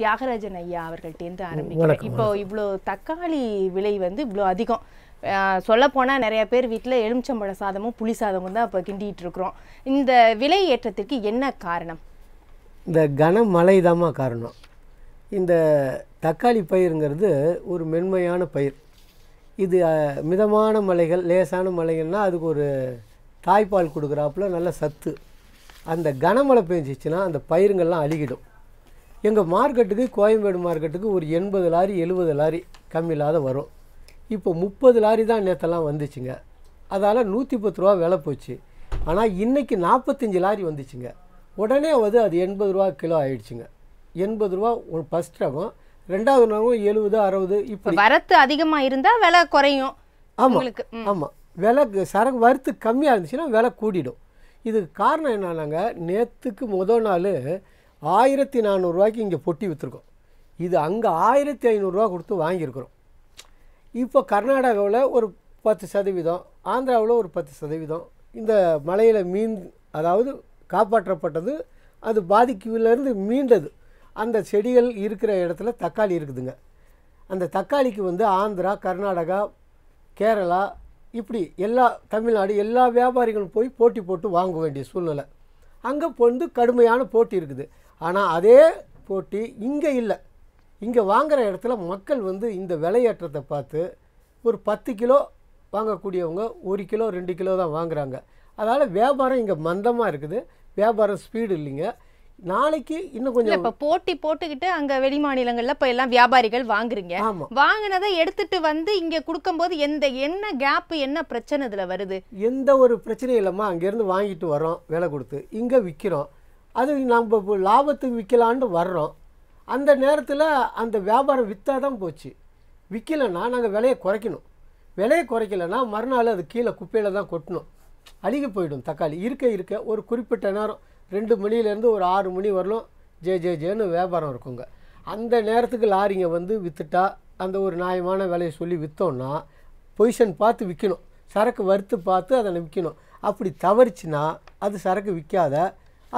தியாகராஜன் ஐயா அவர்கள்ட்டேருந்து ஆரம்பிக்கிறேன். இப்போ இவ்வளோ தக்காளி விலை வந்து இவ்வளோ அதிகம். சொல்ல போனால் நிறைய பேர் வீட்டில் எலுமிச்சம்பழ சாதமும் புளி சாதமும் தான் இப்போ கிண்டிட்டு இருக்கிறோம். இந்த விலை ஏற்றத்திற்கு என்ன காரணம்? இந்த கனமழை தாம்மா காரணம். இந்த தக்காளி பயிருங்கிறது ஒரு மென்மையான பயிர். இது மிதமான மலைகள் லேசான மலைகள்னா அதுக்கு ஒரு தாய்ப்பால் கொடுக்குறாப்புல நல்ல சத்து. அந்த கனமழை பெஞ்சிச்சுன்னா அந்த பயிருங்கள்லாம் அழுகிடும். எங்கள் மார்க்கெட்டுக்கு கோயம்பேடு மார்க்கெட்டுக்கு ஒரு எண்பது லாரி எழுபது லாரி கம்மி இல்லாத வரும். இப்போ முப்பது லாரி தான் நேற்றெல்லாம் வந்துச்சுங்க. அதால் நூற்றி பத்து ரூபா விலை போச்சு. ஆனால் இன்றைக்கி நாற்பத்தஞ்சு லாரி வந்துச்சுங்க. உடனே வந்து அது எண்பது ரூபா கிலோ ஆயிடுச்சுங்க. எண்பது ரூபா ஒரு ஃபஸ்ட் ரகம் ரெண்டாவது ரகம் எழுபது அறுபது இப்படி. வரத்து அதிகமா இருந்தா விலை குறையும் ஆமாம். ஆமாம் விலை சரக்கு வறுத்து கம்மியாக இருந்துச்சுன்னா விலை கூடிடும். இதுக்கு காரணம் என்னன்னாங்க நேற்றுக்கு முதல் நாள் ஆயிரத்தி நானூறுரூவாய்க்கு இங்கே பொட்டி விற்றுருக்கோம் இது அங்கே ஆயிரத்தி ஐநூறுரூவா கொடுத்து வாங்கியிருக்கிறோம். இப்போ கர்நாடகாவில் ஒரு பத்து சதவீதம் ஆந்திராவில் ஒரு பத்து சதவீதம் இந்த மலையில் மீன் அதாவது காப்பாற்றப்பட்டது அது பாதிக்குவிலேருந்து மீண்டது. அந்த செடிகள் இருக்கிற இடத்துல தக்காளி இருக்குதுங்க. அந்த தக்காளிக்கு வந்து ஆந்திரா கர்நாடகா கேரளா இப்படி எல்லா தமிழ்நாடு எல்லா வியாபாரிகளும் போய் போட்டி போட்டு வாங்க வேண்டிய சூழ்நிலை. அங்கே வந்து கடுமையான போட்டி இருக்குது. ஆனால் அதே போட்டி இங்கே இல்லை. இங்கே வாங்குற இடத்துல மக்கள் வந்து இந்த விலையேற்றத்தை பார்த்து ஒரு பத்து கிலோ வாங்கக்கூடியவங்க ஒரு கிலோ ரெண்டு கிலோ தான் வாங்குறாங்க. அதனால் வியாபாரம் இங்கே மந்தமாக இருக்குது. வியாபாரம் ஸ்பீடு இல்லைங்க. நாளைக்கு இன்னும் கொஞ்சம் இப்ப போட்டி போட்டுக்கிட்டு அங்க வெளி மாநிலங்கள்ல இப்ப எல்லாம் வியாபாரிகள் வாங்குறீங்க. ஆமாம் வாங்கினதை எடுத்துட்டு வந்து இங்க கொடுக்கும்போது எந்த என்ன கேப் என்ன பிரச்சனை இதுல வருது? எந்த ஒரு பிரச்சனையும் இல்லைம்மா. அங்கேருந்து வாங்கிட்டு வரோம் விலை கொடுத்து. இங்கே விற்கிறோம் அது நம்ம இப்போ லாபத்துக்கு விற்கலான்னு வர்றோம். அந்த நேரத்தில் அந்த வியாபாரம் விற்றா தான் போச்சு. விற்கலைன்னா நாங்கள் விலையை குறைக்கணும். விலையை குறைக்கலைன்னா மறுநாள் அது கீழே குப்பையில் தான் கொட்டணும். அழுகி போயிடும் தக்காளி. இருக்க இருக்க ஒரு குறிப்பிட்ட நேரம் ரெண்டு மணிலேருந்து ஒரு ஆறு மணி வரலும் ஜே ஜே ஜேன்னு வியாபாரம் இருக்குங்க. அந்த நேரத்துக்கு லாரிங்க வந்து விற்றுட்டா அந்த ஒரு நியாயமான விலையை சொல்லி விற்றோன்னா பொசிஷன் பார்த்து விற்கணும் சரக்கு வறுத்து பார்த்து அதை விற்கணும். அப்படி தவறிச்சுன்னா அது சரக்கு விற்காத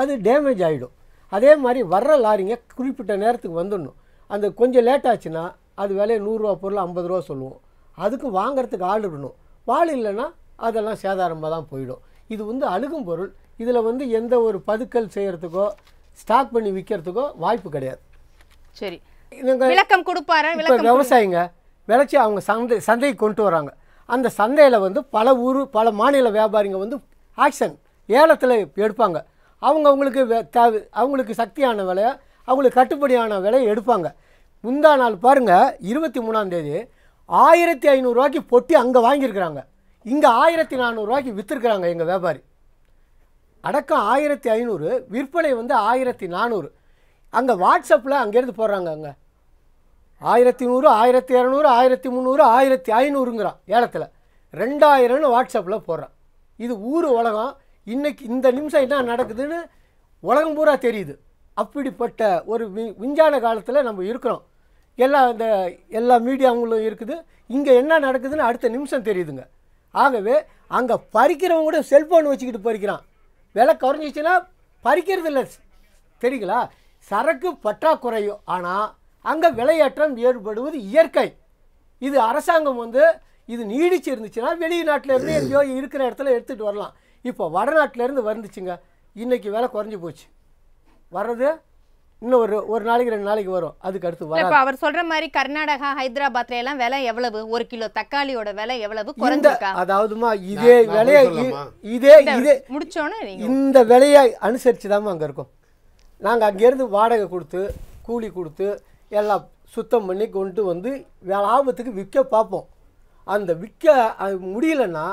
அது டேமேஜ் ஆகிடும் அதே மாதிரி வர்ற லாரிங்க குறிப்பிட்ட நேரத்துக்கு வந்துடணும். அந்த கொஞ்சம் லேட் ஆச்சுன்னா அது விலையை நூறுரூவா பொருள் ஐம்பது ரூபா சொல்லுவோம். அதுக்கு வாங்குறதுக்கு ஆள் இருக்கணும் ஆள் இல்லைன்னா அதெல்லாம் சேதாரமாக தான் போயிடும். இது வந்து அழுகும் பொருள். இதில் வந்து எந்த ஒரு பதுக்கல் செய்கிறதுக்கோ ஸ்டாக் பண்ணி விற்கிறதுக்கோ வாய்ப்பு கிடையாது. சரி. விளக்கம் கொடுப்பாரா? இப்போ விவசாயிங்க விளைச்சி அவங்க சந்தை சந்தைக்கு கொண்டு வராங்க. அந்த சந்தையில் வந்து பல ஊர் பல மாநில வியாபாரிங்க வந்து ஆக்ஷன் ஏலத்தில் எடுப்பாங்க. அவங்க அவங்களுக்கு வே- தேவை அவங்களுக்கு சக்தியான விலையை அவங்களுக்கு கட்டுப்படியான விலையை எடுப்பாங்க. முந்தா நாள் பாருங்கள் இருபத்தி மூணாந்தேதி ஆயிரத்தி ஐநூறுரூவாய்க்கு பொட்டி அங்கே வாங்கியிருக்கிறாங்க. இங்கே ஆயிரத்தி நானூறுரூவாய்க்கு விற்றுருக்குறாங்க எங்கள் வியாபாரி. அடக்கம் ஆயிரத்தி ஐநூறு விற்பனை வந்து ஆயிரத்தி நானூறு. அங்கே வாட்ஸ்அப்பில் அங்கேருந்து போடுறாங்க அங்கே. ஆயிரத்தி நூறு ஆயிரத்தி இரநூறு ஆயிரத்தி முந்நூறு ஆயிரத்தி ஐநூறுங்கிறான் ஏலத்தில். ரெண்டாயிரம்னு வாட்ஸ்அப்பில் போடுறான். இது ஊர் உலகம் இன்னைக்கு இந்த நிமிஷம் என்ன நடக்குதுன்னு உலகம் பூரா தெரியுது. அப்படிப்பட்ட ஒரு வி விஞ்ஞான காலத்தில் நம்ம இருக்கிறோம். எல்லா இந்த எல்லா மீடியாங்களும் இருக்குது. இங்கே என்ன நடக்குதுன்னு அடுத்த நிமிஷம் தெரியுதுங்க. ஆகவே அங்கே பறிக்கிறவங்க கூட செல்ஃபோன் வச்சுக்கிட்டு பறிக்கிறான். விலை குறைஞ்சிச்சுன்னா பறிக்கிறது இல்லை. தெரியுங்களா? சரக்கு பற்றாக்குறையும் ஆனால் அங்கே விலையேற்றம் ஏற்படுவது இயற்கை. இது அரசாங்கம் வந்து இது நீடிச்சு இருந்துச்சுன்னா வெளிநாட்டில் இருந்து எங்கேயோ இருக்கிற இடத்துல எடுத்துகிட்டு வரலாம். இப்போ வடநாட்டுல இருந்து வந்துச்சுங்க. இன்னைக்கு விலை குறைஞ்சி போச்சு. வர்றது இன்னும் ஒரு ஒரு நாளைக்கு ரெண்டு நாளைக்கு வரும். அதுக்கு அடுத்து வராது இப்ப அவர் சொல்ற மாதிரி கர்நாடகா ஹைதராபாத்ல எல்லாம் விலை எவ்வளவு? ஒரு கிலோ தக்காளியோட விலை எவ்வளவு? குறைஞ்சிருக்கா? அதாவதுமா இதே விலையை? இதே இதே முடிச்சோன்னு நீங்க இந்த விலையை அனுசரித்து தான் அங்கே இருக்கோம். நாங்கள் அங்கேருந்து வாடகை கொடுத்து கூலி கொடுத்து எல்லாம் சுத்தம் பண்ணி கொண்டு வந்து லாபத்துக்கு விற்க பார்ப்போம். அந்த விற்க அது முடியலன்னா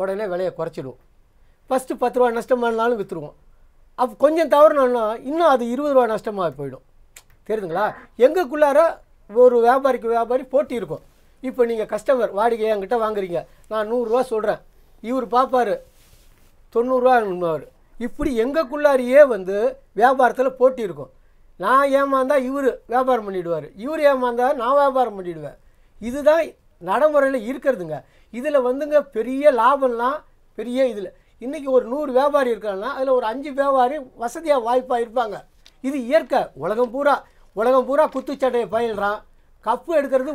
உடனே விலையை குறைச்சிடுவோம். ஃபஸ்ட்டு பத்து ரூபா நஷ்டமானாலும் விற்றுருவோம் அப்போ கொஞ்சம் தவறுனோம்னா இன்னும் அது இருபது ரூபா நஷ்டமாக போயிடும். தெரியுதுங்களா? எங்களுக்குள்ளார ஒரு வியாபாரிக்கு வியாபாரி போட்டி இருக்கும். இப்போ நீங்கள் கஸ்டமர் வாடகை என்கிட்ட வாங்குறீங்க. நான் நூறுரூவா சொல்கிறேன் இவர் பார்ப்பார் தொண்ணூறுரூவா இப்படி எங்களுக்குள்ளாரியே வந்து வியாபாரத்தில் போட்டி இருக்கும். நான் ஏமாந்தா இவர் வியாபாரம் பண்ணிவிடுவார் இவர் ஏமாந்தா நான் வியாபாரம் பண்ணிவிடுவேன் இதுதான் நடைமுறையில் இருக்கிறதுங்க. இதில் வந்துங்க பெரிய லாபம்லாம் பெரிய இதில் இன்றைக்கி ஒரு நூறு வியாபாரி இருக்காங்கன்னா அதில் ஒரு அஞ்சு வியாபாரி வசதியாக வாய்ப்பாக இருப்பாங்க. இது இயற்கை உலகம் பூரா உலகம் பூரா குத்துச்சட்டையை பயில்றான். கப்பு எடுக்கிறது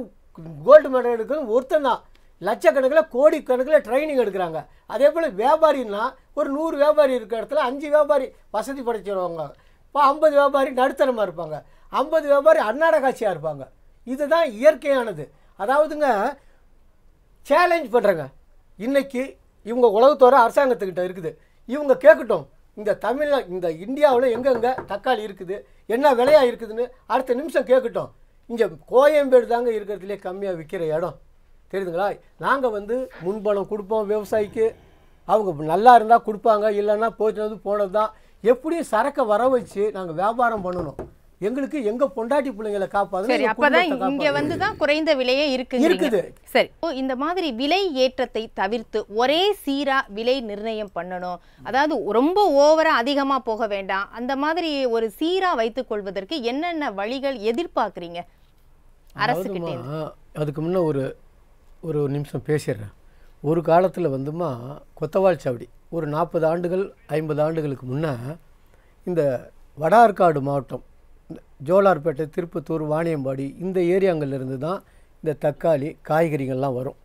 கோல்டு மெடல் எடுக்கிறது ஒருத்தன் தான். லட்சக்கணக்கில் கோடிக்கணக்கில் ட்ரைனிங் எடுக்கிறாங்க. அதே போல் வியாபாரின்னா ஒரு நூறு வியாபாரி இருக்கிற இடத்துல அஞ்சு வியாபாரி வசதி படைச்சிடுவாங்க இப்போ ஐம்பது வியாபாரி நடுத்தரமாக இருப்பாங்க. ஐம்பது வியாபாரி அன்னாட காட்சியாக இருப்பாங்க. இதுதான் இயற்கையானது. அதாவதுங்க சேலஞ்ச் பண்ணுறேங்க இன்றைக்கி இவங்க உலகத்தோர அரசாங்கத்துக்கிட்ட இருக்குது. இவங்க கேட்கட்டும் இந்த தமிழ்நா இந்த இந்தியாவில் எங்கெங்கே தக்காளி இருக்குது என்ன விலையாக இருக்குதுன்னு அடுத்த நிமிஷம் கேட்கட்டும் இங்கே கோயம்பேடு தாங்க இருக்கிறதுலே கம்மியாக விற்கிற இடம். தெரியுதுங்களா? நாங்கள் வந்து முன்பணம் கொடுப்போம் விவசாயிக்கு. அவங்க நல்லா இருந்தால் கொடுப்பாங்க இல்லைன்னா போயிட்டு போனது தான் எப்படியும் சரக்கை வர வச்சு நாங்கள் வியாபாரம் பண்ணணும். எங்களுக்கு எங்கள் பொண்டாட்டி பிள்ளைங்களை காப்பாது சரி அப்பதான் இங்க வந்து தான் குறைந்த விலையே இருக்குங்கிறீங்க. இருக்குது. சரி. இந்த மாதிரி விலை ஏற்றத்தை தவிர்த்து ஒரே சீரா விலை நிர்ணயம் பண்ணணும். அதாவது ரொம்ப ஓவரா அதிகமா போக வேண்டாம். அந்த மாதிரி ஒரு சீரா வைத்துக் கொள்வதற்கு என்னென்ன வழிகள் எதிர்பார்க்கறீங்க? அதாவதுமா, அதுக்கு முன்ன ஒரு ஒரு நிமிஷம் பேசிடுறேன். ஒரு காலத்தில் வந்துமா கொத்தவால் சாவடி. ஒரு நாற்பது ஆண்டுகள் ஐம்பது ஆண்டுகளுக்கு முன்னே இந்த வடார்காடு மாவட்டம் இந்த ஜோலார்பேட்டை திருப்பத்தூர் வாணியம்பாடி இந்த ஏரியாங்கள்லேருந்து தான் இந்த தக்காளி காய்கறிகள்லாம் வரும்.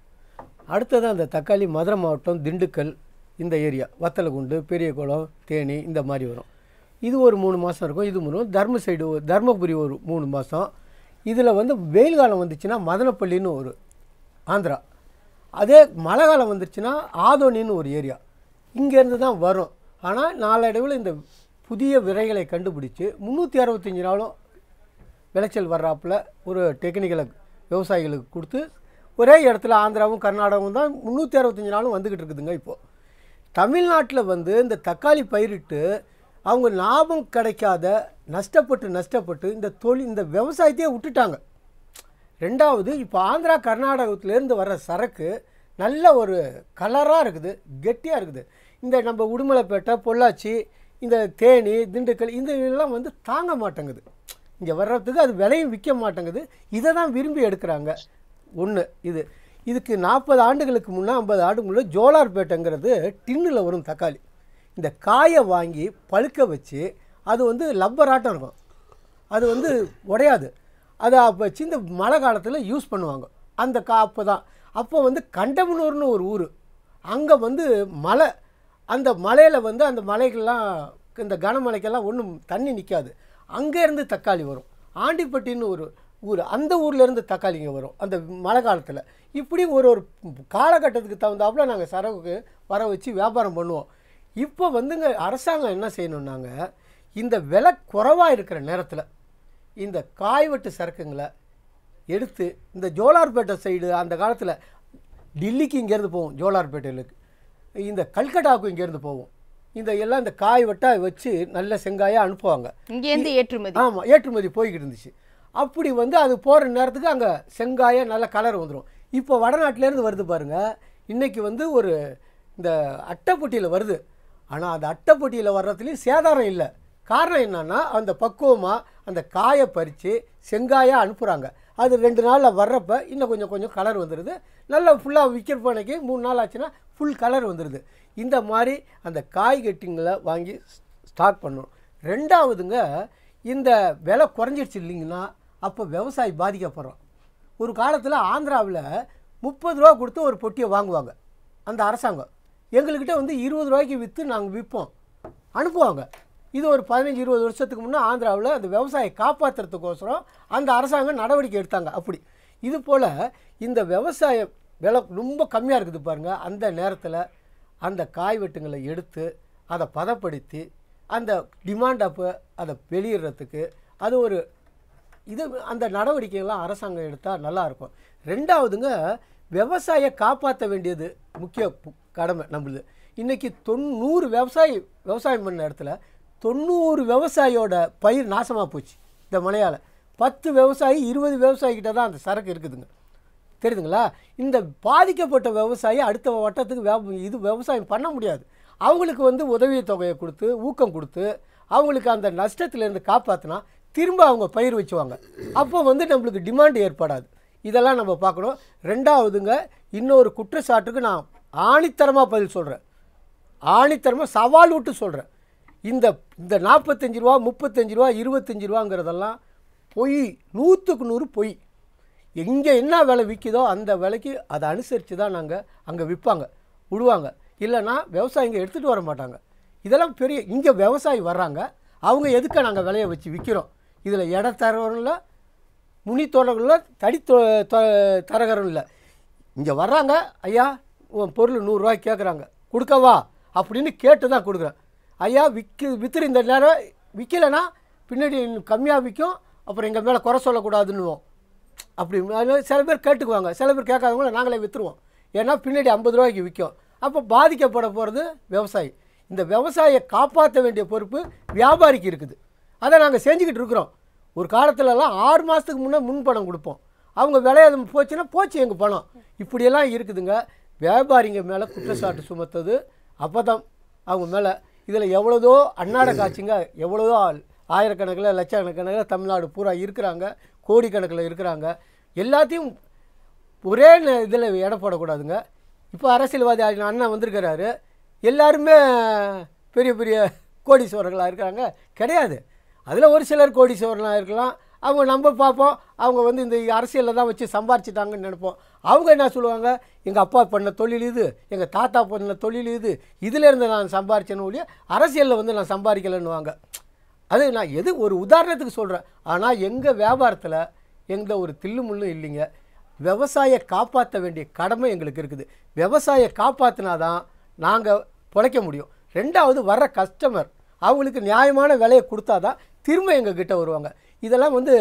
அடுத்ததாக அந்த தக்காளி மதுரை மாவட்டம் திண்டுக்கல் இந்த ஏரியா வத்தலகுண்டு பெரியகுளம் தேனி இந்த மாதிரி வரும். இது ஒரு மூணு மாதம் இருக்கும். இது மூணு தர்ம சைடு தர்மபுரி ஒரு மூணு மாதம் இதில் வந்து வெயில் காலம் வந்துச்சுன்னா மதனப்பள்ளின்னு ஒரு ஆந்திரா. அதே மழை காலம் வந்துருச்சுன்னா ஆதோனின்னு ஒரு ஏரியா. இங்கேருந்து தான் வரும். ஆனால் நாளடைவில் இந்த புதிய விரைகளை கண்டுபிடிச்சு முந்நூற்றி அறுபத்தஞ்சி நாளும் விளைச்சல் வர்றாப்புல ஒரு டெக்னிக்கலை விவசாயிகளுக்கு கொடுத்து ஒரே இடத்துல ஆந்திராவும் கர்நாடகாவும் தான் முந்நூற்றி அறுபத்தஞ்சி நாளும் வந்துக்கிட்டு இருக்குதுங்க இப்போது தமிழ்நாட்டில் வந்து இந்த தக்காளி பயிரிட்டு அவங்க லாபம் கிடைக்காத நஷ்டப்பட்டு நஷ்டப்பட்டு இந்த தொழில் இந்த விவசாயத்தையே விட்டுட்டாங்க. ரெண்டாவது இப்போ ஆந்திரா கர்நாடகத்துலேருந்து வர்ற சரக்கு நல்ல ஒரு கலராக இருக்குது கெட்டியாக இருக்குது. இந்த நம்ம உடுமலைப்பேட்டை பொள்ளாச்சி இந்த தேனி திண்டுக்கல் இந்த இதெல்லாம் வந்து தாங்க மாட்டேங்குது. இங்கே வர்றதுக்கு அது விலையும் விற்க மாட்டேங்குது. இதை தான் விரும்பி எடுக்கிறாங்க. ஒன்று இது. இதுக்கு நாற்பது ஆண்டுகளுக்கு முன்னே ஐம்பது ஆண்டுக்கு முன்னே ஜோலார்பேட்டைங்கிறது டின்னில் வரும் தக்காளி. இந்த காயை வாங்கி பழுக்க வச்சு அது வந்து லப்பராட்டம் இருக்கும். அது வந்து உடையாது. அதை அப்போ வச்சு இந்த மழை காலத்தில் யூஸ் பண்ணுவாங்க. அந்த கா அப்போ தான். அப்போ வந்து கண்டமனூர்னு ஒரு ஊர். அங்கே வந்து மலை அந்த மலையில் வந்து அந்த மலைகள்லாம் இந்த கனமலைக்கெல்லாம் ஒன்றும் தண்ணி நிற்காது அங்கேருந்து தக்காளி வரும். ஆண்டிப்பட்டின்னு ஒரு ஊர் அந்த ஊர்லேருந்து தக்காளிங்க வரும் அந்த மழை காலத்தில். இப்படி ஒரு ஒரு காலகட்டத்துக்கு தகுந்தாப்புல நாங்கள் சரக்கு வர வச்சு வியாபாரம் பண்ணுவோம். இப்போ வந்துங்க அரசாங்கம் என்ன செய்யணுன்னாங்க இந்த விலை குறைவாக இருக்கிற நேரத்தில் இந்த காய்வெட்டு சரக்குங்களை எடுத்து இந்த ஜோலார்பேட்டை சைடு அந்த காலத்தில் டில்லிக்கு இங்கேருந்து போவோம் ஜோலார்பேட்டையிலுக்கு. இந்த கல்கட்டாவுக்கு இங்கேருந்து போவோம். இந்த எல்லாம் இந்த காய் வெட்டா வச்சு நல்ல செங்காயாக அனுப்புவாங்க. இங்கேருந்து ஏற்றுமதி. ஆமாம் ஏற்றுமதி போய்கிட்டு இருந்துச்சு. அப்படி வந்து அது போகிற நேரத்துக்கு அங்கே செங்காய நல்ல கலர் வந்துடும் இப்போ வடநாட்டிலேருந்து வருது பாருங்க. இன்னைக்கு வந்து ஒரு இந்த அட்டைப்பொட்டியில் வருது. ஆனால் அந்த அட்டைப்பொட்டியில் வர்றதுலேயும் சேதாரம் இல்லை. காரணம் என்னன்னா அந்த பக்குவமாக அந்த காயை பறித்து செங்காயாக அனுப்புகிறாங்க அது ரெண்டு நாளில் வர்றப்போ இன்னும் கொஞ்சம் கொஞ்சம் கலர் வந்துடுது நல்லா ஃபுல்லாக விற்கிற அன்றைக்கி மூணு நாள் ஆச்சுன்னா ஃபுல் கலர் வந்துடுது இந்த மாதிரி அந்த காய் கட்டிங்களை வாங்கி ஸ்டாக் பண்ணணும். ரெண்டாவதுங்க இந்த விலை குறைஞ்சிடுச்சு இல்லைங்கன்னா அப்போ விவசாயி பாதிக்கப்படுறோம் ஒரு காலத்தில் ஆந்திராவில் முப்பது ரூபா கொடுத்து ஒரு பொட்டியை வாங்குவாங்க. அந்த அரசாங்கம். எங்கள்கிட்ட வந்து இருபது ரூபாய்க்கு விற்று நாங்கள் விற்போம் அனுப்புவாங்க. இது ஒரு பதினஞ்சு இருபது வருஷத்துக்கு முன்னே ஆந்திராவில் அந்த விவசாயம் காப்பாற்றுறதுக்கோசரம் அந்த அரசாங்கம் நடவடிக்கை எடுத்தாங்க அப்படி. இது போல் இந்த விவசாயம் விலை ரொம்ப கம்மியாக இருக்குது பாருங்கள் அந்த நேரத்தில் அந்த காய் வெட்டுங்களை எடுத்து அதை பதப்படுத்தி அந்த டிமாண்ட் அப்போ அதை வெளியிடுறதுக்கு அது ஒரு இது அந்த நடவடிக்கைகள்லாம் அரசாங்கம் எடுத்தால் நல்லாயிருக்கும் ரெண்டாவதுங்க விவசாய காப்பாற்ற வேண்டியது முக்கிய பு- கடமை நம்மளுது. இன்றைக்கி தொண்ணூறு விவசாயி விவசாயம் பண்ண இடத்துல தொண்ணூறு விவசாயியோட பயிர் நாசமாக போச்சு இந்த மழையால் பத்து விவசாயி இருபது விவசாயிக்கிட்ட தான் அந்த சரக்கு இருக்குதுங்க. தெரியுதுங்களா? இந்த பாதிக்கப்பட்ட விவசாயி அடுத்த வட்டத்துக்கு வே இது விவசாயம் பண்ண முடியாது. அவங்களுக்கு வந்து உதவித் தொகையை கொடுத்து ஊக்கம் கொடுத்து அவங்களுக்கு அந்த நஷ்டத்துலேருந்து காப்பாற்றினா திரும்ப அவங்க பயிர் வச்சுவாங்க. அப்போ வந்து நம்மளுக்கு டிமாண்ட் ஏற்படாது. இதெல்லாம் நம்ம பார்க்கணும். ரெண்டாவதுங்க இன்னொரு குற்றச்சாட்டுக்கு நான் ஆணித்தரமாக பதில் சொல்கிறேன் ஆணித்தரமாக சவால் விட்டு சொல்கிறேன் இந்த இந்த நாற்பத்தஞ்சு ரூபா முப்பத்தஞ்சு ரூபா இருபத்தஞ்சு ரூபாங்கிறதெல்லாம் பொய் நூற்றுக்கு நூறு பொய். எங்கே என்ன விலை விற்கிதோ அந்த விலைக்கு அதை அனுசரித்து தான் நாங்கள் அங்கே விற்பாங்க விடுவாங்க. இல்லைன்னா விவசாயிங்க எடுத்துகிட்டு வர மாட்டாங்க. இதெல்லாம் பெரிய இங்கே விவசாயி வர்றாங்க அவங்க எதுக்கு நாங்கள் விலையை வச்சு விற்கிறோம் இதில் இட தரவரும் இல்லை முனி தோழர்கள் தடி தொ- தொ- தரகரும் இல்லை. இங்கே வர்றாங்க ஐயா உன் பொருள் நூறுரூவாய்க்கு கேட்குறாங்க கொடுக்கவா? அப்படின்னு கேட்டு தான் கொடுக்குறேன். ஐயா விற்க வித்துரு இந்த நேரம். விற்கலைன்னா பின்னாடி கம்மியாக விற்கும் அப்புறம் எங்கள் மேலே குறை சொல்லக்கூடாதுன்னுவோம். அப்படி சில பேர் கேட்டுக்குவாங்க. சில பேர் கேட்காதவங்கள நாங்களே விற்றுருவோம் ஏன்னா பின்னாடி ஐம்பது ரூபாய்க்கு விற்கும். அப்போ பாதிக்கப்பட போகிறது விவசாயி. இந்த விவசாயியை காப்பாற்ற வேண்டிய பொறுப்பு வியாபாரிக்கு இருக்குது. அதை நாங்கள் செஞ்சுக்கிட்டு இருக்கிறோம். ஒரு காலத்துலலாம் ஆறு மாதத்துக்கு முன்னே முன்பணம் கொடுப்போம். அவங்க விளையாது போச்சுன்னா போச்சு எங்கள் பணம். இப்படியெல்லாம் இருக்குதுங்க. வியாபாரிங்க மேலே குற்றச்சாட்டு சுமத்தது. அப்போ தான் அவங்க மேலே இதில் எவ்வளோதோ அன்னாட காட்சிங்க எவ்வளோதோ ஆயிரக்கணக்கில் லட்சக்கணக்கில் தமிழ்நாடு பூரா இருக்கிறாங்க கோடிக்கணக்கில் இருக்கிறாங்க. எல்லாத்தையும் ஒரே இதில் எடை போடக்கூடாதுங்க. இப்போ அரசியல்வாதி ஆகின அண்ணன் வந்திருக்கிறாரு. எல்லாருமே பெரிய பெரிய கோடீஸ்வரர்களாக இருக்காங்க கிடையாது. அதில் ஒரு சிலர் கோடீஸ்வரனாக இருக்கலாம் அவங்க நம்ம பார்ப்போம். அவங்க வந்து இந்த அரசியலில் தான் வச்சு சம்பாரிச்சிட்டாங்கன்னு நினைப்போம். அவங்க என்ன சொல்லுவாங்க? எங்கள் அப்பா பண்ண தொழில் இது எங்கள் தாத்தா பண்ண தொழில் இது இதிலேருந்து நான் சம்பாரிச்சேன்னு ஒழிய அரசியலில் வந்து நான் சம்பாதிக்கலைன்னுவாங்க. அது நான் எது ஒரு உதாரணத்துக்கு சொல்கிறேன் ஆனால் எங்கள் வியாபாரத்தில் எந்த ஒரு தில்லுமுள்ளும் இல்லைங்க. விவசாய காப்பாற்ற வேண்டிய கடமை எங்களுக்கு இருக்குது. விவசாய காப்பாற்றினா தான் நாங்கள் பிழைக்க முடியும். ரெண்டாவது வர்ற கஸ்டமர் அவங்களுக்கு நியாயமான விலையை கொடுத்தா தான் திரும்ப எங்கள் கிட்ட வருவாங்க. இதெல்லாம் வந்து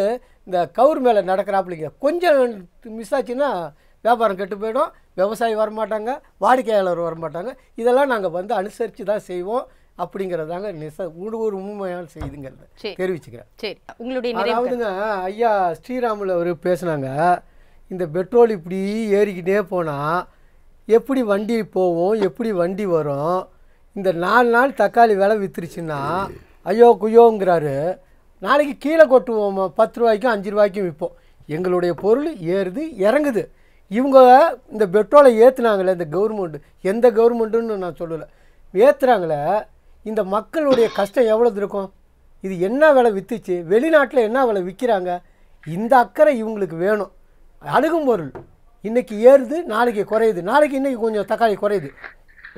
இந்த கவுர் மேலே நடக்கிறாப்புலிங்க. கொஞ்சம் மிஸ் ஆச்சுன்னா வியாபாரம் கெட்டு போயிடும். விவசாயி வரமாட்டாங்க வாடிக்கையாளர் வரமாட்டாங்க. இதெல்லாம் நாங்கள் வந்து அனுசரித்து தான் செய்வோம் அப்படிங்கிறதாங்க நிச ஒரு உண்மையான செய்திங்கிறத. தெரிவிச்சுக்கிறேன். சரி. உங்களுடைய அதாவதுங்க ஐயா ஸ்ரீராமுல அவர் பேசுனாங்க இந்த பெட்ரோல் இப்படி ஏறிக்கிட்டே போனால் எப்படி வண்டி போகும் எப்படி வண்டி வரும் இந்த நாலு நாள் தக்காளி விலை வித்துருச்சுன்னா ஐயோ குய்யோங்கிறாரு. நாளைக்கு கீழே கொட்டுவோம் பத்து ரூபாய்க்கும் அஞ்சு ரூபாய்க்கும் விற்போம். எங்களுடைய பொருள் ஏறுது இறங்குது. இவங்க இந்த பெட்ரோலை ஏற்றுனாங்களே இந்த கவர்மெண்ட் எந்த கவர்மெண்ட்டுன்னு நான் சொல்லலை. ஏற்றுறாங்களே இந்த மக்களுடைய கஷ்டம் எவ்வளோது இருக்கும்? இது என்ன விலை விற்றுச்சு வெளிநாட்டில் என்ன விலை விற்கிறாங்க இந்த அக்கறை இவங்களுக்கு வேணும். அணுகும் பொருள். இன்றைக்கி ஏறுது நாளைக்கு குறையுது. நாளைக்கு இன்றைக்கி கொஞ்சம் தக்காளி குறையுது.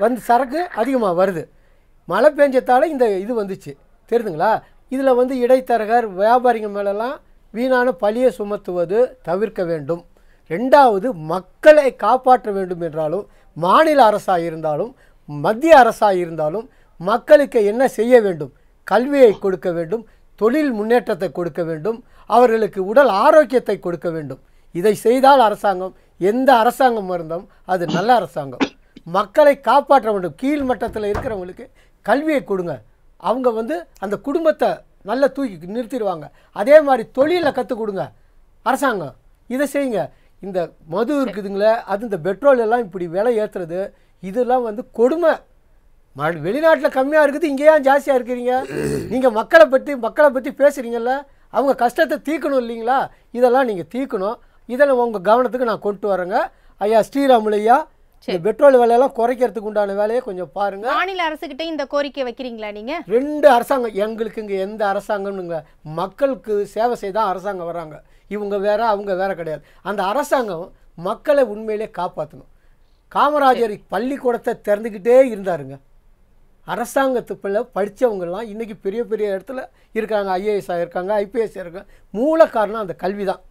வந்து சரக்கு அதிகமாக வருது. மழை பெஞ்சத்தால இந்த இது வந்துச்சு. தெரியுதுங்களா? இதில் வந்து இடைத்தரகர் வியாபாரிகள் மேலெல்லாம் வீணான பழியை சுமத்துவது தவிர்க்க வேண்டும். ரெண்டாவது மக்களை காப்பாற்ற வேண்டும் என்றாலும் மாநில அரசாக இருந்தாலும் மத்திய அரசாக இருந்தாலும் மக்களுக்கு என்ன செய்ய வேண்டும்? கல்வியை கொடுக்க வேண்டும் தொழில் முன்னேற்றத்தை கொடுக்க வேண்டும் அவர்களுக்கு உடல் ஆரோக்கியத்தை கொடுக்க வேண்டும். இதை செய்தால் அரசாங்கம் எந்த அரசாங்கம் இருந்தாலும் அது நல்ல அரசாங்கம். மக்களை காப்பாற்ற வேண்டும் கீழ் மட்டத்தில் இருக்கிறவங்களுக்கு கல்வியை கொடுங்க. அவங்க வந்து அந்த குடும்பத்தை நல்லா தூக்கி நிறுத்திடுவாங்க. அதே மாதிரி தொழிலை கற்றுக் கொடுங்க. அரசாங்கம் இதை செய்யுங்க. இந்த மது இருக்குதுங்களே அது இந்த பெட்ரோல் எல்லாம் இப்படி விலை ஏற்றுறது இதெல்லாம் வந்து கொடுமை. வெளிநாட்டில் கம்மியாக இருக்குது இங்கே ஏன் ஜாஸ்தியாக இருக்கிறீங்க. நீங்கள் மக்களை பற்றி மக்களை பற்றி பேசுகிறீங்கல்ல அவங்க கஷ்டத்தை தீர்க்கணும் இல்லைங்களா? இதெல்லாம் நீங்கள் தீர்க்கணும். இதெல்லாம் உங்கள் கவனத்துக்கு நான் கொண்டு வரேங்க. ஐயா ஸ்ரீராமுலையா இந்த பெட்ரோல் விலையெல்லாம் குறைக்கிறதுக்கு உண்டான வேலையை கொஞ்சம் பாருங்க. மாநில அரசுகிட்ட இந்த கோரிக்கை வைக்கிறீங்களா நீங்க? ரெண்டு அரசாங்கம் எங்களுக்கு இங்கே எந்த அரசாங்கம்னுங்க. மக்களுக்கு சேவை செய்ய அரசாங்கம் வராங்க இவங்க வேற அவங்க வேற கிடையாது. அந்த அரசாங்கம் மக்களை உண்மையிலே காப்பாற்றணும் காமராஜர் பள்ளிக்கூடத்தை திறந்துக்கிட்டே இருந்தாருங்க. அரசாங்கத்துக்குள்ள படித்தவங்கெல்லாம் இன்றைக்கி பெரிய பெரிய இடத்துல இருக்காங்க. ஐஏஎஸ் இருக்காங்க ஐபிஎஸ் இருக்காங்க மூல காரணம் அந்த கல்வி தான்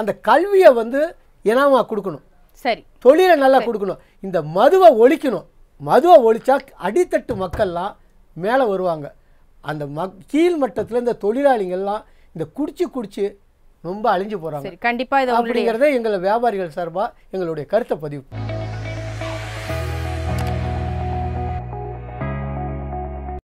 அந்த கல்வியை வந்து இனாமா கொடுக்கணும். சரி. தொழிலை நல்லா கொடுக்கணும். இந்த மதுவை ஒழிக்கணும். மதுவை ஒழிச்சா அடித்தட்டு மக்கள்லாம் மேலே வருவாங்க. அந்த மக் கீழ் மட்டத்தில் இந்த தொழிலாளிகள்லாம் இந்த குடிச்சு குடிச்சு ரொம்ப அழிஞ்சு போகிறாங்க சரி கண்டிப்பா இது உங்களுடைய அப்படிங்கிறத எங்களை வியாபாரிகள் சார்பாக எங்களுடைய கருத்தை பதிவு.